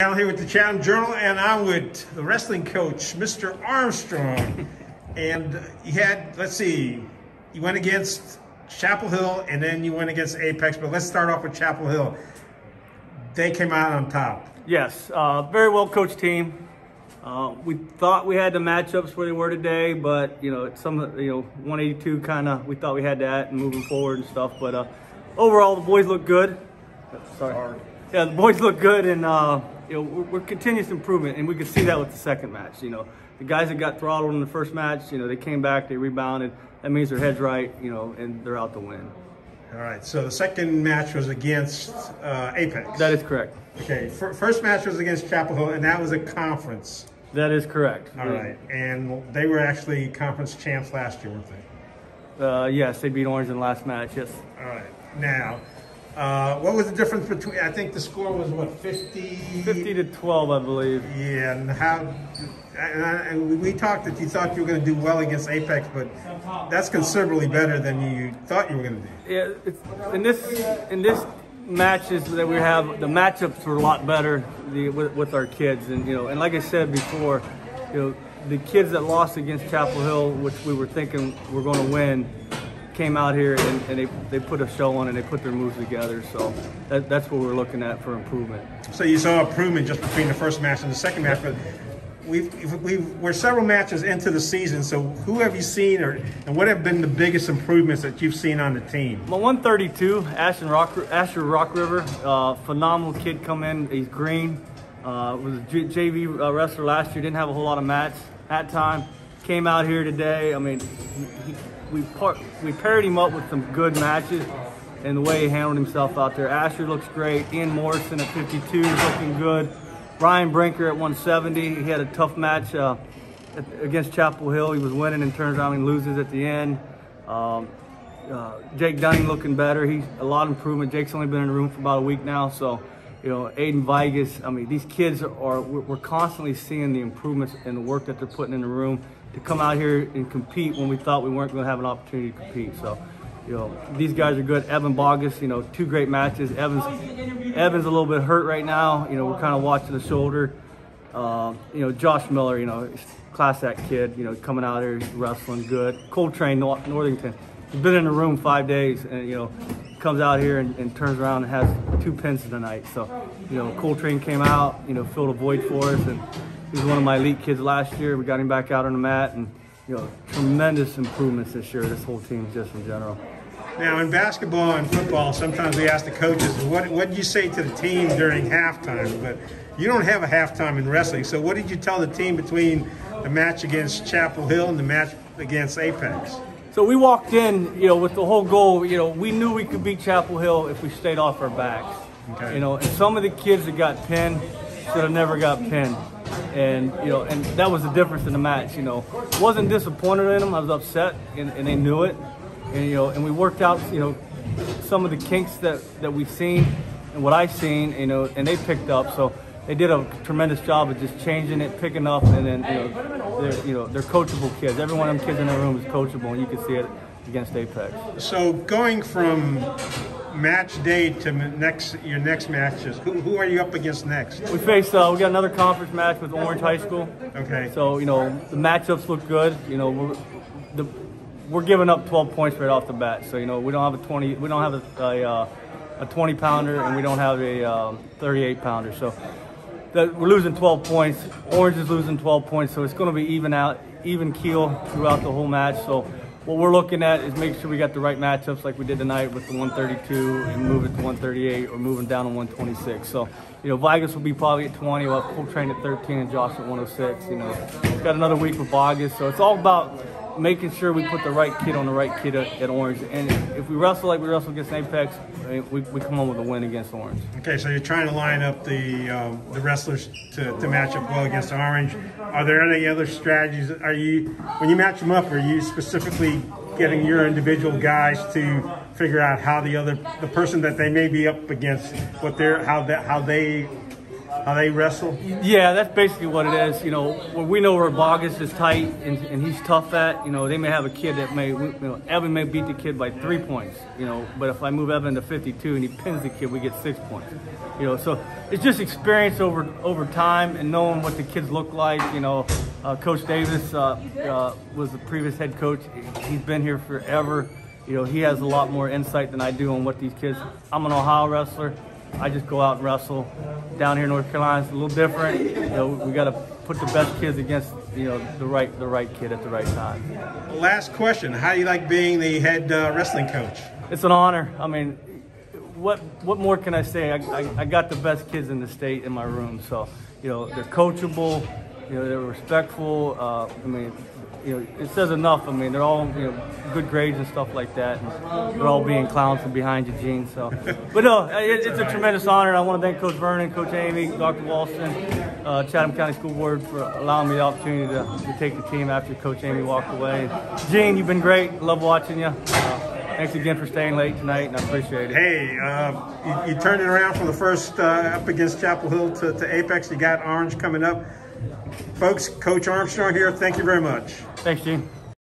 Down here with the Chatham Journal, and I'm with the wrestling coach, Mr. Armstrong. and you had, let's see, you went against Chapel Hill, and then you went against Apex. But let's start off with Chapel Hill. They came out on top. Yes, uh, very well coached team. Uh, we thought we had the matchups where they were today, but you know, some you know, 182 kind of we thought we had that and moving forward and stuff. But uh, overall, the boys look good. Sorry. Yeah, the boys look good, and uh, you know, we're, we're, continuous improvement, and we could see that with the second match. You know, the guys that got throttled in the first match, you know, they came back, they rebounded. That means their head's right, you know, and they're out to win. All right. So the second match was against uh, Apex. That is correct. Okay. first match was against Chapel Hill, and that was a conference. That is correct. All right. And they were actually conference champs last year, weren't they? Uh, yes, they beat Orange in the last match. Yes. All right. Now, uh, what was the difference between? I think the score was what 50. 50 to 12, I believe. Yeah, and how? And, I, and we talked that you thought you were going to do well against Apex, but that's considerably better than you thought you were going to do. Yeah, in this in this matches that we have, the matchups were a lot better the, with, with our kids, and you know, and like I said before, you know, the kids that lost against Chapel Hill, which we were thinking we're going to win came out here and, and, they, they put a show on and they put their moves together. So that, that's what we're looking at for improvement. So you saw improvement just between the first match and the second match, but we've, we've, we're several matches into the season. So who have you seen or and what have been the biggest improvements that you've seen on the team? Well, 132, Asher Rock, Asher Rock River, uh, phenomenal kid come in. He's green. Uh, was a JV uh, wrestler last year. Didn't have a whole lot of mats at time. Came out here today. I mean, he, we par we paired him up with some good matches and the way he handled himself out there. Asher looks great. Ian Morrison at 52 is looking good. Ryan Brinker at 170. He had a tough match uh, against Chapel Hill. He was winning and turns around and loses at the end. Um, uh, Jake Dunning looking better. He's a lot of improvement. Jake's only been in the room for about a week now, so you know, Aiden Vigas. I mean, these kids are we're constantly seeing the improvements and the work that they're putting in the room to come out here and compete when we thought we weren't going to have an opportunity to compete. So, you know, these guys are good. Evan Bogus, you know, two great matches. Evans, Evan's a little bit hurt right now. You know, we're kind of watching the shoulder. Um, you know, Josh Miller, you know, class act kid, you know, coming out here wrestling good. Coltrane Northington, he's been in the room five days and, you know, comes out here and, and turns around and has two pins tonight. So, you know, Coltrane came out, you know, filled a void for us and he was one of my elite kids last year. We got him back out on the mat, and you know, tremendous improvements this year. This whole team, just in general. Now, in basketball and football, sometimes we ask the coaches, "What what did you say to the team during halftime?" But you don't have a halftime in wrestling. So, what did you tell the team between the match against Chapel Hill and the match against Apex? So we walked in, you know, with the whole goal. You know, we knew we could beat Chapel Hill if we stayed off our backs. Okay. You know, and some of the kids that got pinned should have never got pinned and you know, and that was the difference in the match. You know, wasn't disappointed in them. I was upset, and, and they knew it. And you know, and we worked out, you know, some of the kinks that that we've seen and what I've seen, you know, and they picked up. So they did a tremendous job of just changing it, picking up, and then you know, they're you know they're coachable kids. Every one of them kids in the room is coachable, and you can see it against Apex. So going from match day to next your next matches, who, who are you up against next? We face uh, we got another conference match with Orange High School. Okay. So you know the matchups look good. You know we're the we're giving up 12 points right off the bat. So you know we don't have a 20 we don't have a a, uh, a 20 pounder and we don't have a um, 38 pounder. So that we're losing 12 points. Orange is losing 12 points. So it's going to be even out even keel throughout the whole match. So what we're looking at is make sure we got the right matchups like we did tonight with the 132 and move it to 138 or moving down to 126. So, you know, Vargas will be probably at 20, we'll have Coltrane at 13 and Josh at 106. You know, got another week with Vargas. So it's all about making sure we put the right kid on the right kid at, at, Orange. And if we wrestle like we wrestle against Apex, we, we come home with a win against Orange. Okay, so you're trying to line up the um, the wrestlers to, to match up well against Orange. Are there any other strategies? Are you when you match them up? Are you specifically getting your individual guys to figure out how the other the person that they may be up against what they're how that how they how they wrestle? Yeah, that's basically what it is. You know, we know where Bogus is tight and, and he's tough at. You know, they may have a kid that may, you know, Evan may beat the kid by three points. You know, but if I move Evan to 52 and he pins the kid, we get six points. You know, so it's just experience over over time and knowing what the kids look like. You know, uh, Coach Davis uh, uh, was the previous head coach. He's been here forever. You know, he has a lot more insight than I do on what these kids. I'm an Ohio wrestler. I just go out and wrestle. Down here in North Carolina, it's a little different. You know, we got to put the best kids against you know the right the right kid at the right time. Last question: How do you like being the head uh, wrestling coach? It's an honor. I mean, what what more can I say? I, I, I got the best kids in the state in my room, so you know they're coachable. You know, they're respectful. Uh, I mean, you know, it says enough. I mean, they're all you know good grades and stuff like that. And they're all being clowns from behind you, Gene. So, but no, it, it's a tremendous honor. I want to thank Coach Vernon, Coach Amy, Dr. Walston, uh, Chatham County School Board for allowing me the opportunity to, to take the team after Coach Amy walked away. Gene, you've been great. Love watching you. Uh, Thanks again for staying late tonight, and I appreciate it. Hey, uh, you, you, turned it around from the first uh, up against Chapel Hill to, to Apex. You got Orange coming up. Folks, Coach Armstrong here. Thank you very much. Thanks, Gene.